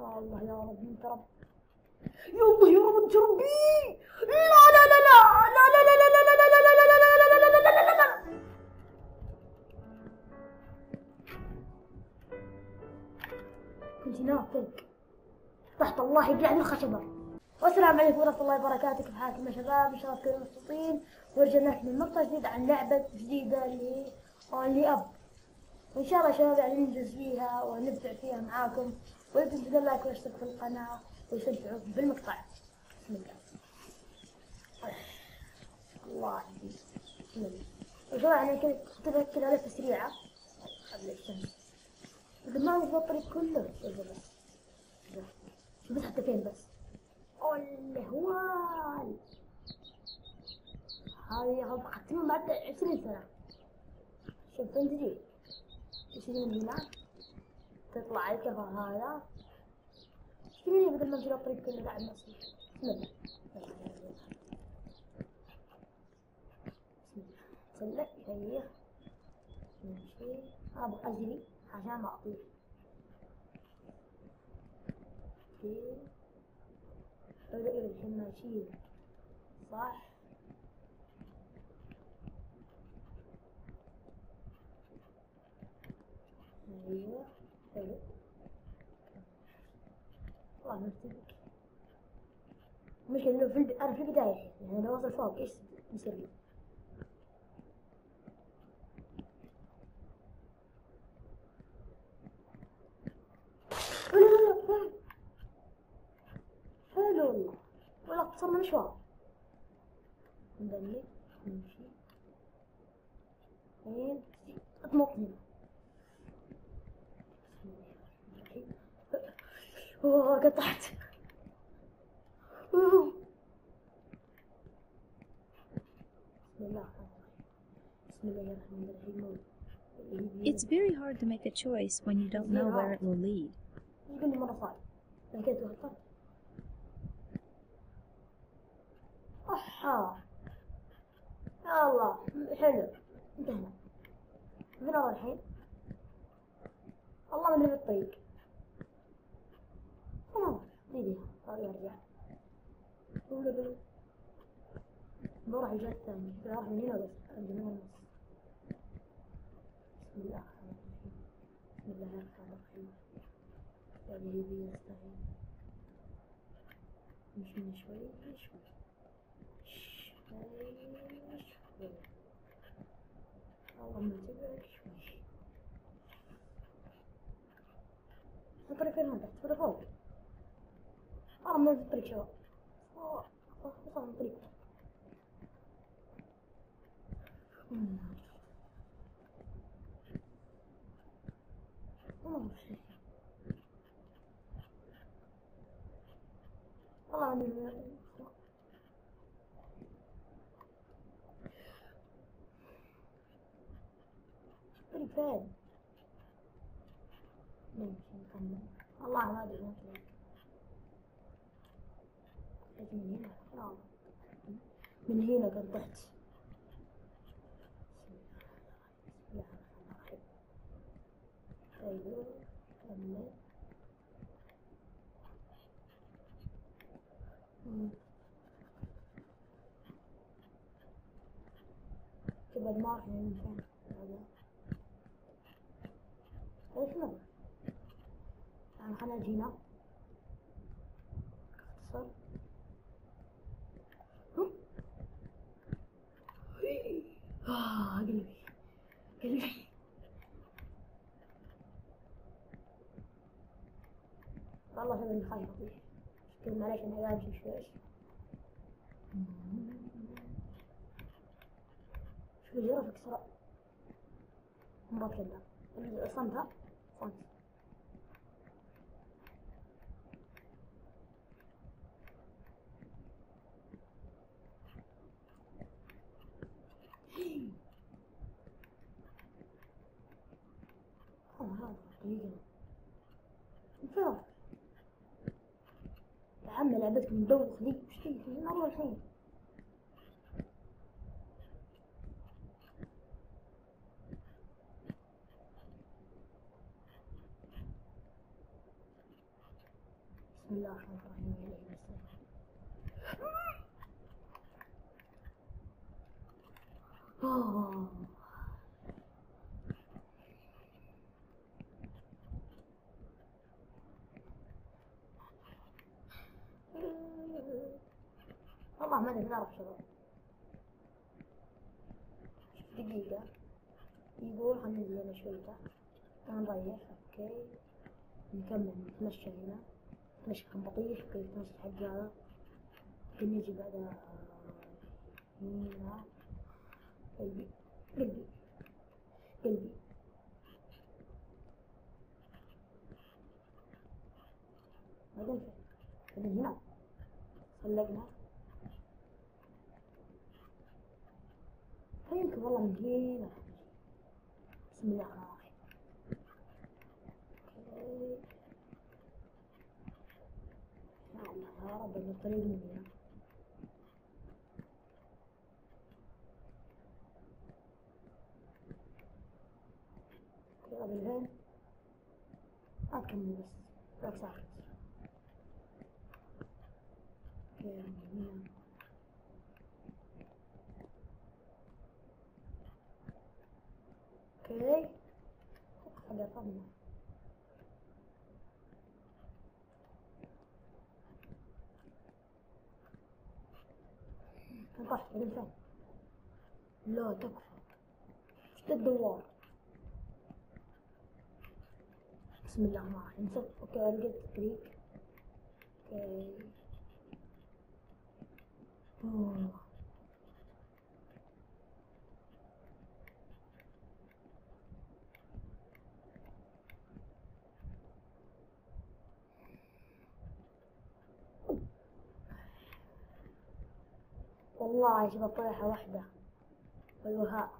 الله يا رب انت رب يا الله يا رب انت ربي لا لا لا لا لا لا لا لا لا لا لا لا لا لا لا لا لا لا لا كنت نافق تحت الله يقلع الخشبة والسلام عليكم ورحمة الله وبركاته كيف حالكم يا شباب إن شاء الله تكونوا مبسوطين ورجعنا لكم مقطع جديد عن لعبة جديدة اللي هي أونلي أب وإن شاء الله شباب يعني ننجز فيها ونبدع فيها معاكم ولا تنسوا اللايك والاشتراك في القناة ويشجعوا بالمقطع. بسم الله. الله بسم الله وشباب يعني كذا كذا لفة سريعة قبل الشمس إذا ما نضبط الطريق كله؟ بس حتى فين بس؟ الهوال. هذه ختمها بعد عشرين سنة. شوف فين تجي تجي من هنا تطلع الكفر هذا إيش بدل ما نجري الطريق كله قاعد نصير؟ بسم الله. بسم الله. هي. نمشي أبغى اجري عشان ما أطير. حلو إلى الحين ماشيين صح. أيوه. حلو والله مرتبك المشكلة إنه في. أنا في البداية يعني لو وصل فوق إيش بيصير لي؟ حلو والله ولا قصرنا مشوار ندلك نمشي لين تنط هنا اوه قطعت أوه. بسم الله بسم الله الرحمن الرحيم It's very hard to make a choice when you don't know where it will lead. يقول لي مرة صعب أنا كنت غلطان أحا يا الله حلو انتهينا من أول الحين الله ما ندري بالطريق خلاص دقيقة يرجع بروح الجهة الثانية بروح من هنا بس عند هنا النص para mim vir esta rima. Mas não chorei, mas chorei, mas chorei. Fala muito bem, mas chorei. Não para ver nada, para o Ah, mas para que eu... Ah, só um perigo. Hum... فين ممكن نكمل والله ما أدري ممكن. من هنا. آه. من هنا قد ضحت أيوه كمل كبر ما راح ينفع. اطلب نروح على جينا اختصر. آه قلبي. قلبي. والله أنا خايف اطيح شكل معليش أنا قاعد أمشي شوي. شوف جرافك صار ما بتكلم صمتها آه، دقيقة انفرد يا عم لعبتكم مدوخ ذي وش ذي من أول شيء بسم الله الرحمن الرحيم عليه السلام ما ادري نعرف شباب دقيقة. يقول هننزل هنا شوي تحت نريح okay. نكمل. نتمشى هنا. نتمشى كم بطيء okay نتمشى حق هذا؟ ممكن نجي بعدها هنا. قلبي. قلبي. قلبي. بعدين؟ بعدين هنا. صلقنا. فيمكن والله من هنا بسم الله الرحمن الرحيم. يا رب ان الطريق من هنا. يلا بالفين ما تكمل بس. ذاك ساكت أوكي من هنا أوكي حاجة طبعا انطحت بالإنسان لا تكفى الدوار. بسم الله الرحمن الرحيم. أوكي لقيت طريق أوكي أوه. والله يا شباب طريحة واحدة. والوهاء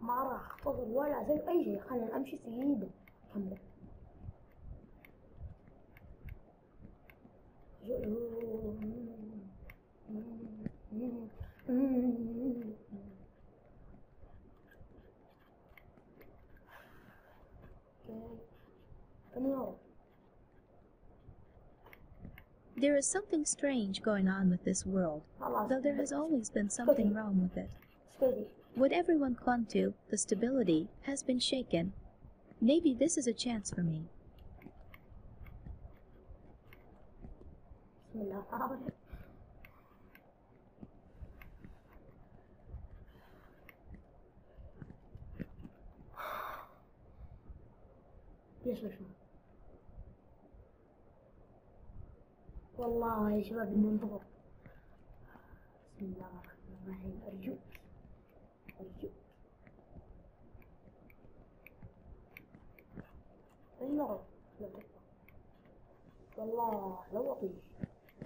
ما راح اختصر ولا اسوي اي شيء خلينا امشي سيدة كمل Okay. There is something strange going on with this world, though there has always been something wrong with it. Steady. What everyone clung to, the stability, has been shaken. Maybe this is a chance for me. بسم الله الرحمن الرحيم ليش مش والله يا شباب إني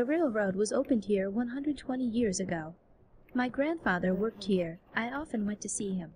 The railroad was opened here 120 years ago. My grandfather worked here. I often went to see him.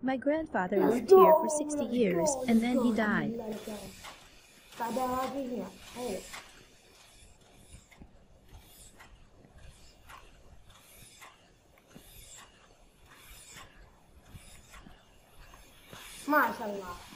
My grandfather worked here for 60 years and then he died. MashaAllah.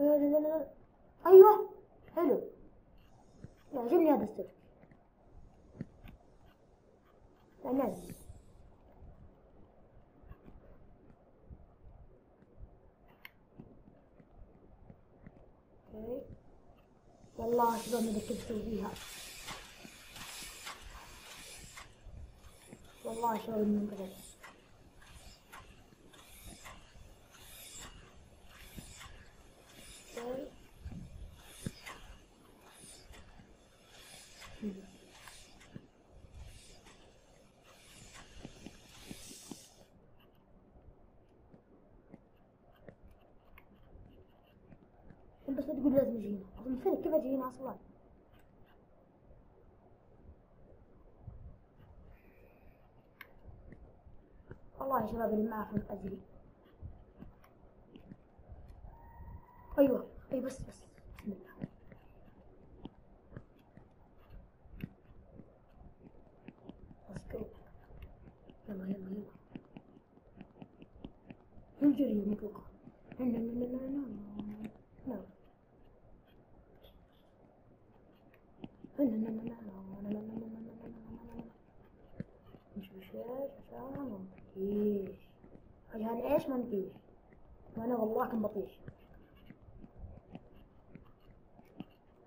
لا أيوه حلو. يعجبني هذا السلك. أوكي. والله شباب ما كيف أسوي فيها من قبل بس تقول لازم أجي هنا كيف أجي أصلا والله يا شباب اللي معكم اجري أيوه اي بس بس بسم الله. يلا يلا يلا نجري مطلقة لا لا لا لا لا لا لا مش مش إيش عشان ما نطيش عشان إيش ما نطيش وأنا والله كنت بطيش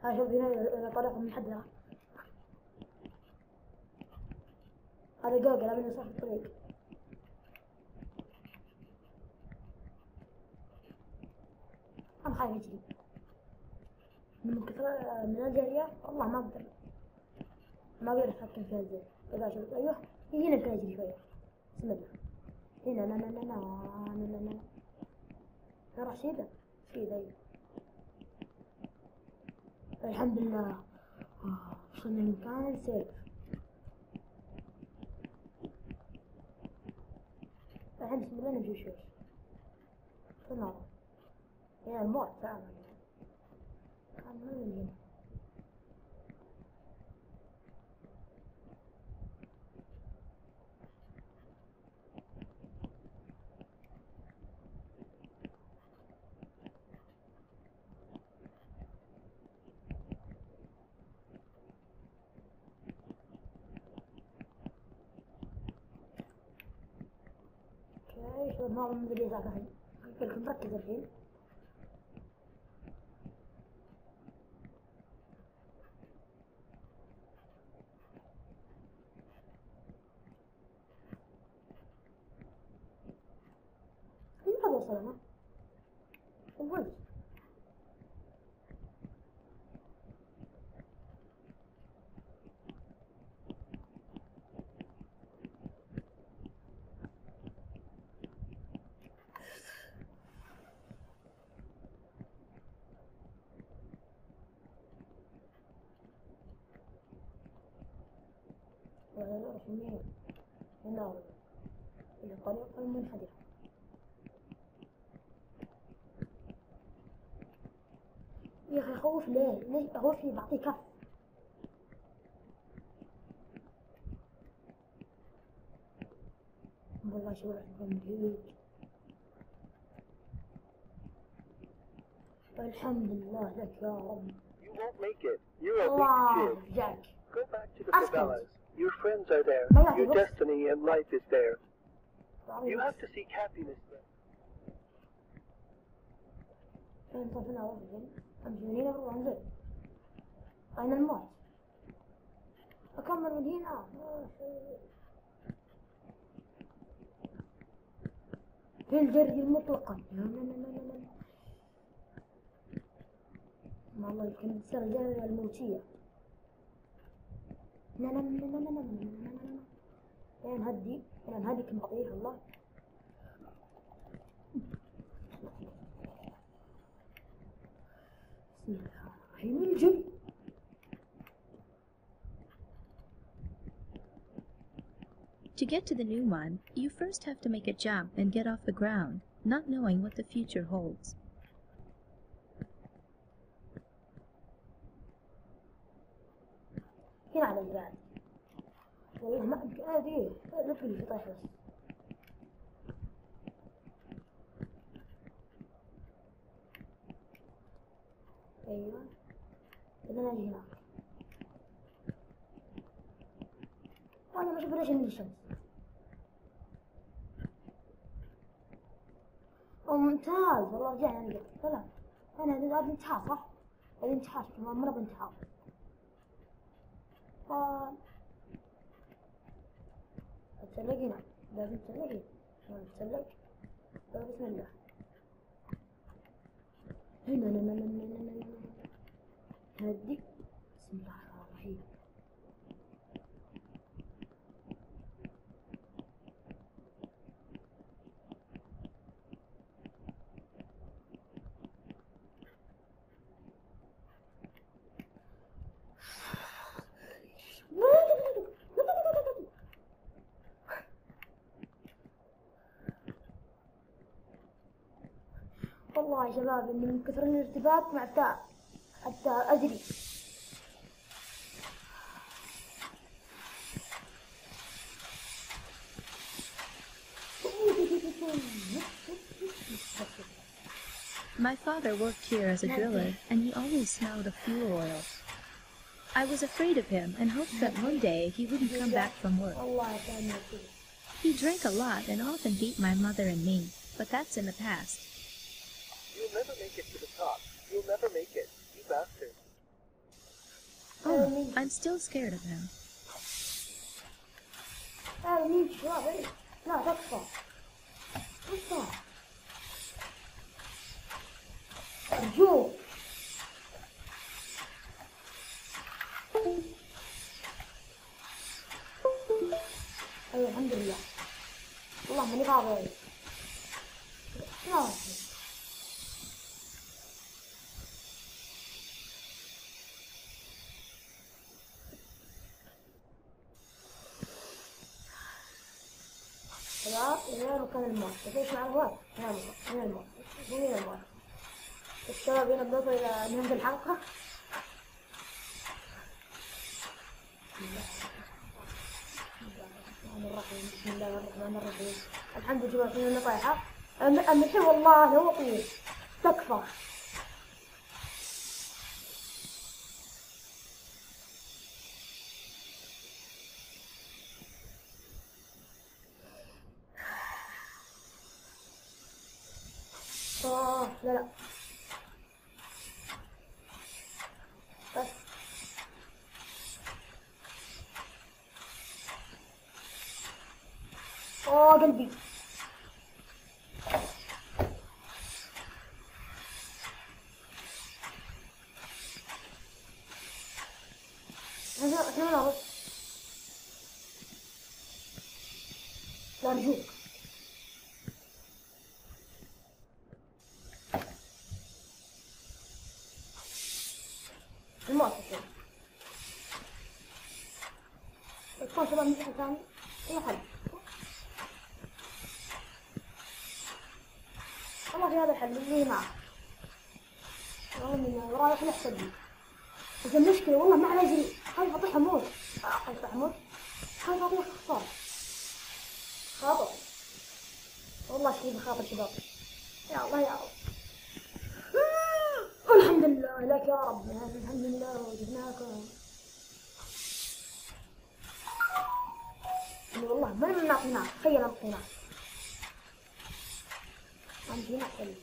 ها شوف هنا طريق من حد ذا هذا جوجل ابني صح الطريق أنا خايف اجري من كثر من الجرية؟ والله ما أقدر. ما أقدر أتحكم فيها زين إذا شفت أيوه هنا يمكن اجري شوية. بسم الله. هنا لا لا لا لا لا لا لا ترى شيدة شيدة أيوه الحمد لله. وصلنا المكان سيف. الحين بسم الله نمشي شوي. في النار هي الموت فعلا كان من هنا من بريزا كهي لكن ركز الحين ما وصل انا وين ولا نعرف منين هنا الطريق المنحدر يا أخي خوف ليه؟ ليش خوفي بعطيه كف والله شو عندكم بعيد الحمد لله لك يا رب You won't make it. You're a weak kid. جاك Go back to the favelas. Your friends are there. No, no, Your look. destiny and life is there. You have to seek happiness there. فين طيب هنا أروح فين؟ امشي من هنا والله انزل اين الموت؟ اكمل من هنا في الجري المطلقة لا لا لا لا لا لا والله يمكن تصير الجري الموتية لا لا لا لا لا لا لا لا لا لا لا نهدي لا نهدي كم بطيء والله بسم الله الرحمن الرحيم To get to the new one, you first have to make a jump and get off the ground, not knowing what the future holds. على الجبال والله ما لا تقول لي طايح بس أيوه. إذا أجي هناك. وأنا ما أشوف ليش من الشمس. ممتاز. والله رجعنا نقط لا أنا هذا هذا انتحار صح؟ هذا انتحار. كمان مرة بانتحار. कौन चलेगी ना दादी चलेगी हाँ चले तो बिस्मिल्लाह ना ना ना ना ना ना ना हदी والله يا شباب اني من كثر الارتباك مع حتى حتى ادري My father worked here as a driller, and he always smelled of fuel oil. I was afraid of him and hoped that one day he wouldn't come back from work. والله كان يعطيك. He drank a lot and often beat my mother and me, but that's in the past. You'll never make it to the top. You'll never make it. You bastard. Oh, I'm still scared of him. هذا مين شباب إيه؟ لا تكفى تكفى أرجوك أيوة الحمد لله والله ماني قادر لا هنا مكان الموت ليش مع الهواء هنا الموت هنا الموت الشباب هنا بنوصل إلى نهاية الحلقة بسم الله الرحمن الرحيم الحمد لله النصيحة أم- أم الحين والله هو طويل تكفى آه لا لا بس آه قلبي هنا هنا لا لا أرجوك المؤسسة تكون شباب من محل ثاني. أي حل والله في هذا الحل اللي معه وراي نحسب. لي بس المشكلة والله ما على أجري خايف أطيح أموت خايف أموت خايف أطيح خسارة خاطر. والله شيء بخاطر شباب. يا الله يا الله. الحمد لله. لك يا رب. الحمد لله وجدناكم والله ما نعطينا تخيل نعطينا عندنا حلو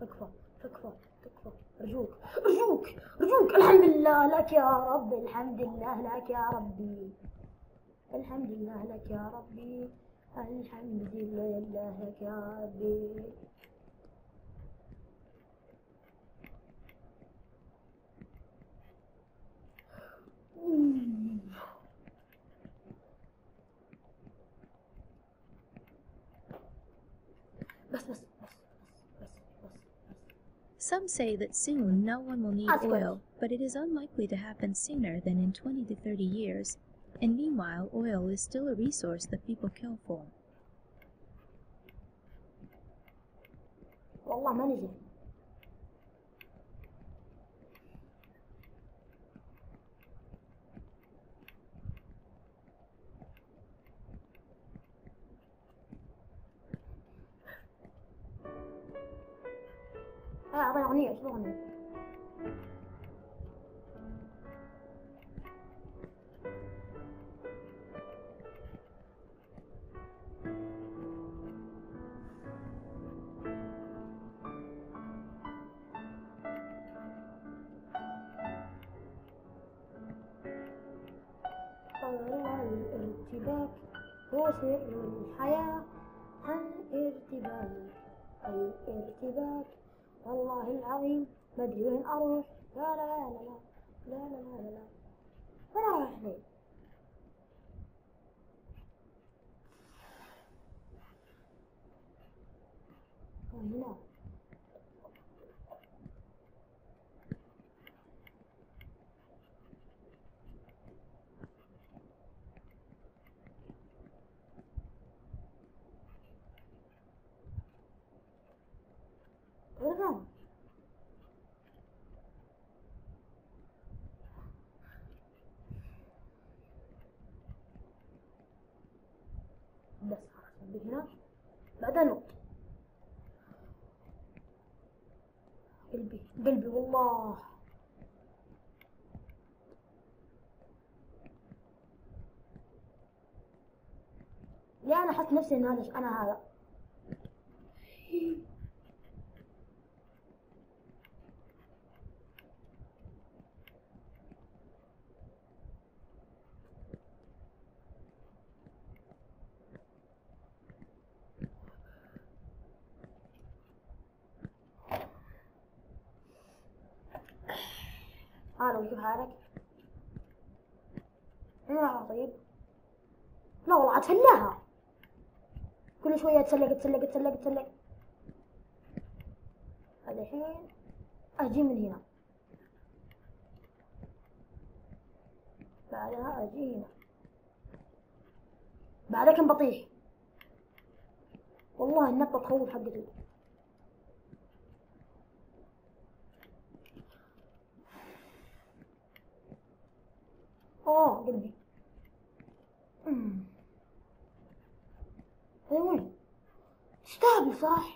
تكفى تكفى تكفى أرجوك أرجوك أرجوك الحمد لله لك يا رب الحمد لله لك يا ربي الحمد لله لك يا ربي الحمد لله لك يا ربي بس بس. Some say that soon no one will need That's good. oil, but it is unlikely to happen sooner than in 20 to 30 years. And meanwhile, oil is still a resource that people kill for. والله ما نزل 你也是这种人 العظيم ما أدري وين أروح. لا لا لا لا لا لا لا لا لا وين هنا بعدين نط قلبي قلبي والله. ليه أنا احس نفسي إن أنا هذا؟ هلا وشوف حالك إيه طيب لا والله اتسلاها كل شوية أتسلق أتسلق أتسلق أتسلق. الحين أجي من هنا. بعدها أجي هنا. بعدها كم بطيح والله النطة تخوف حقتي. Oh, 어, me! 음. 왜? Stop, you all.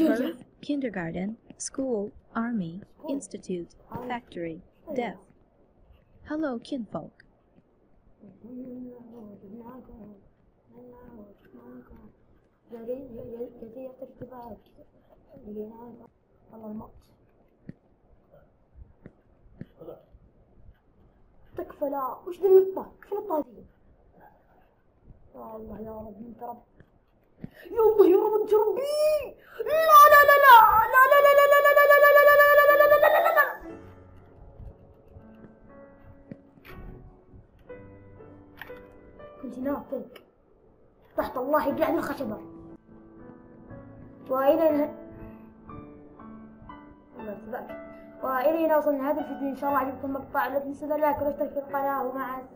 Birth, kindergarten, school, army, institute, factory, death. Hello, kinfolk. جزيرة ارتباك لقيناها والله الموت تكفى لا وش ذي النطة؟ كيف النطة هذي؟ يا الله يا رب انت رب يا الله يا رب انت ربي لا لا لا لا لا لا لا لا لا لا لا لا لا لا لا لا لا لا لا كنت نافق تحت الله يقلعني الخشبة وإلى والى هنا وصلنا لهذا الفيديو ان شاء الله عجبكم المقطع لا تنسوا اللايك والاشتراك في القناه ومع السلامه